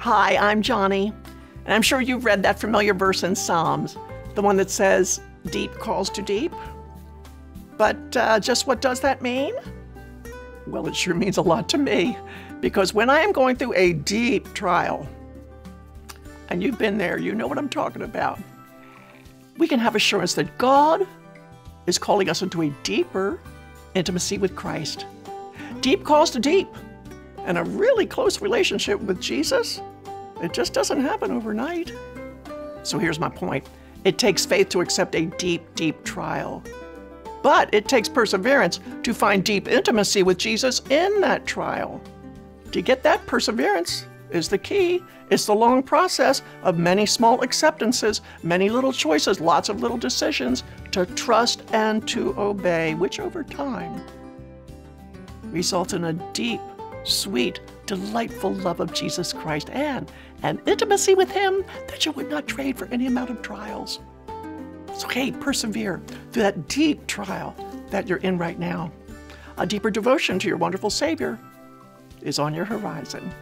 Hi, I'm Joni, and I'm sure you've read that familiar verse in Psalms, the one that says, Deep calls to deep. But uh, just what does that mean? Well, it sure means a lot to me, because when I am going through a deep trial, and you've been there, you know what I'm talking about, we can have assurance that God is calling us into a deeper intimacy with Christ. Deep calls to deep, and a really close relationship with Jesus it just doesn't happen overnight. So here's my point it takes faith to accept a deep, deep trial. But it takes perseverance to find deep intimacy with Jesus in that trial. To get that perseverance is the key. It's the long process of many small acceptances, many little choices, lots of little decisions to trust and to obey, which over time results in a deep, sweet, delightful love of Jesus Christ and an intimacy with Him that you would not trade for any amount of trials. So, hey, persevere through that deep trial that you're in right now. A deeper devotion to your wonderful Savior is on your horizon.